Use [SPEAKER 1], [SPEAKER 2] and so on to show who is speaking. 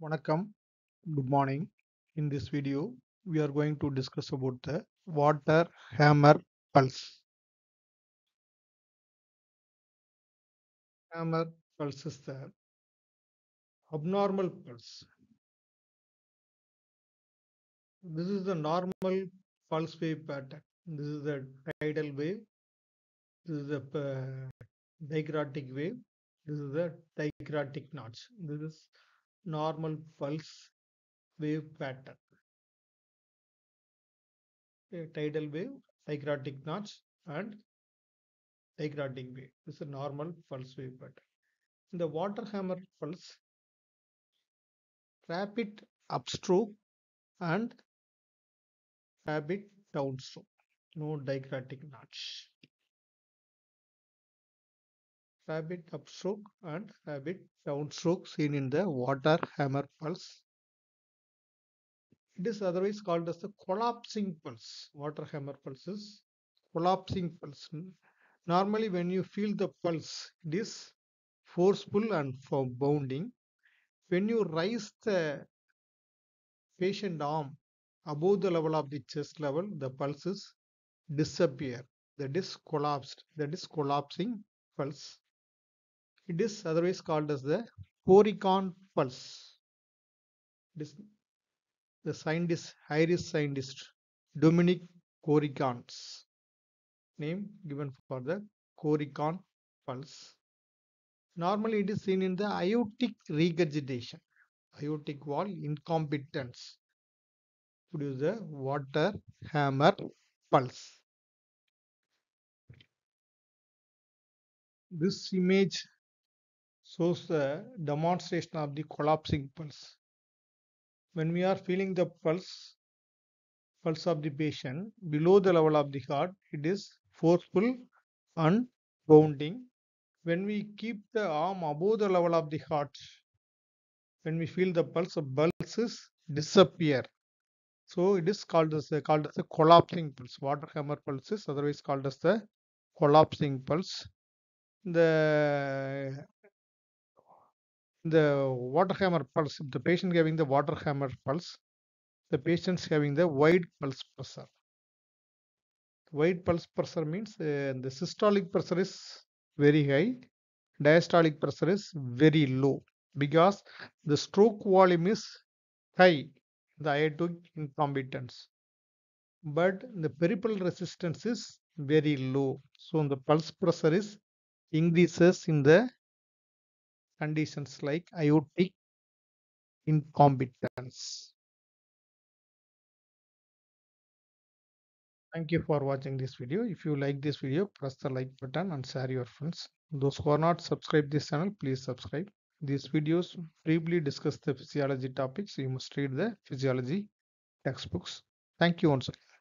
[SPEAKER 1] Good morning. In this video, we are going to discuss about the water hammer pulse. Hammer pulse is the abnormal pulse. This is the normal pulse wave pattern. This is the tidal wave. This is the uh, dicrotic wave. This is the dicrotic notch. This is normal pulse wave pattern. A tidal wave, dicrotic notch, and dicrotic wave. This is a normal pulse wave pattern. In the water hammer pulse, rapid upstroke and rapid downstroke. No dichrotic notch. Rapid upstroke and rapid downstroke seen in the water hammer pulse. It is otherwise called as the collapsing pulse. Water hammer pulse is collapsing pulse. Normally, when you feel the pulse, it is forceful and for bounding. When you raise the patient arm above the level of the chest level, the pulses disappear. That is collapsed. That is collapsing pulse. It is otherwise called as the Corrigan pulse. Is the scientist, Irish scientist Dominic Corrigan's name given for the Corrigan pulse. Normally, it is seen in the aortic regurgitation, aortic wall incompetence produce the water hammer pulse. This image shows the demonstration of the collapsing pulse. When we are feeling the pulse, pulse of the patient below the level of the heart, it is forceful and bounding. When we keep the arm above the level of the heart, when we feel the pulse, the pulses disappear. So it is called as a, called as a collapsing pulse. Water hammer pulse is otherwise called as the collapsing pulse. The the water hammer pulse, the patient having the water hammer pulse, the patient's having the wide pulse pressure. Wide pulse pressure means uh, the systolic pressure is very high, diastolic pressure is very low because the stroke volume is high, the aortic incompetence. But the peripheral resistance is very low. So the pulse pressure is increases in the conditions like aortic incompetence. Thank you for watching this video. If you like this video, press the like button and share your friends. Those who are not subscribed this channel, please subscribe. These videos briefly discuss the physiology topics. You must read the physiology textbooks. Thank you once again.